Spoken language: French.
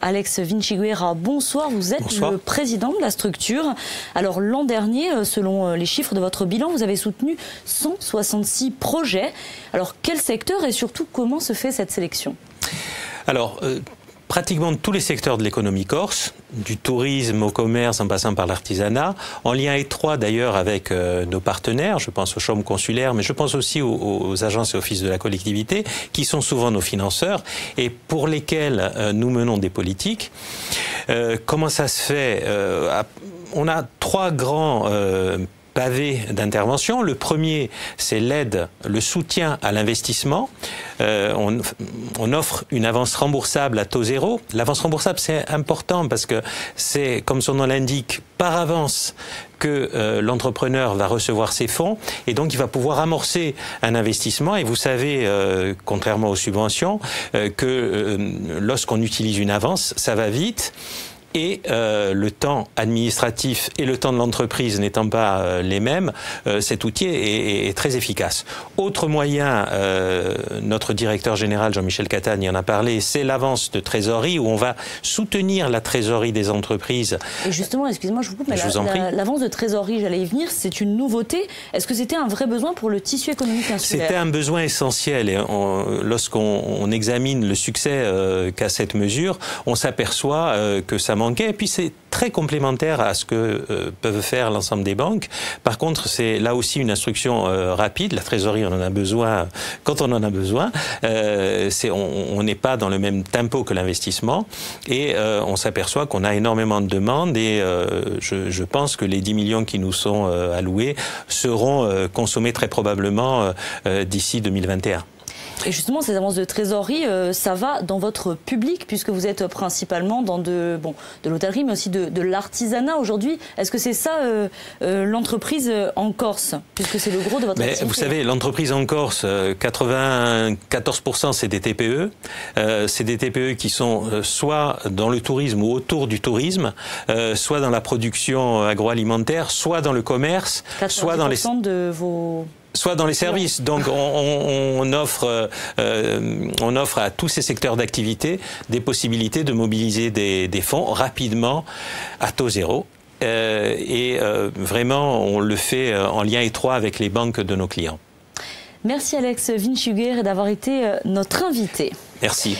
Alex Vinciguera, bonsoir. Vous êtes le président de la structure. Alors l'an dernier, euh, selon euh, les chiffres de votre bilan, vous avez soutenu 166 projets. Alors quel secteur et surtout comment se fait cette sélection? Alors, euh, pratiquement tous les secteurs de l'économie corse, du tourisme au commerce en passant par l'artisanat, en lien étroit d'ailleurs avec euh, nos partenaires, je pense aux chambres consulaires, mais je pense aussi aux, agences et offices de la collectivité, qui sont souvent nos financeurs et pour lesquels euh, nous menons des politiques. Euh, comment ça se fait? On a trois grands pavé d'intervention. Le premier, c'est l'aide, le soutien à l'investissement. Euh, on, on, offre une avance remboursable à taux zéro. L'avance remboursable, c'est important parce que c'est, comme son nom l'indique, par avance que euh, l'entrepreneur va recevoir ses fonds et donc il va pouvoir amorcer un investissement. Et vous savez, euh, contrairement aux subventions, euh, que lorsqu'on utilise une avance, ça va vite et euh, le temps administratif et le temps de l'entreprise n'étant pas euh, les mêmes, euh, cet outil est, est, très efficace. Autre moyen, euh, notre directeur général Jean-Michel Catane y en a parlé, c'est l'avance de trésorerie où on va soutenir la trésorerie des entreprises. Et justement, excusez-moi, je vous coupe, mais l'avance de trésorerie, j'allais y venir, c'est une nouveauté. Est-ce que c'était un vrai besoin pour le tissu économique insulaire? C'était un besoin essentiel. Et lorsqu'on examine le succès qu'a cette mesure, on s'aperçoit que ça et puis c'est très complémentaire à ce que euh, peuvent faire l'ensemble des banques. Par contre, c'est là aussi une instruction euh, rapide. La trésorerie, on en a besoin quand on en a besoin. Euh, on n'est pas dans le même tempo que l'investissement et on s'aperçoit qu'on a énormément de demandes et je, je, pense que les 10 millions qui nous sont alloués seront consommés très probablement d'ici 2021. Et justement, ces avances de trésorerie, euh, ça va dans votre public, puisque vous êtes principalement dans de, bon, de l'hôtellerie, mais aussi de, de l'artisanat aujourd'hui. Est-ce que c'est ça euh, euh, l'entreprise en Corse, puisque c'est le gros de votre mais Vous savez, l'entreprise en Corse, 94% c'est des TPE. c'est des TPE qui sont soit dans le tourisme ou autour du tourisme, soit dans la production agroalimentaire, soit dans le commerce, soit dans les... de vos soit dans les services. Donc on, offre, euh, on offre à tous ces secteurs d'activité des possibilités de mobiliser des, fonds rapidement à taux zéro. Euh, et euh, vraiment, on le fait en lien étroit avec les banques de nos clients. Merci Alex Vinchuguer d'avoir été notre invité. Merci.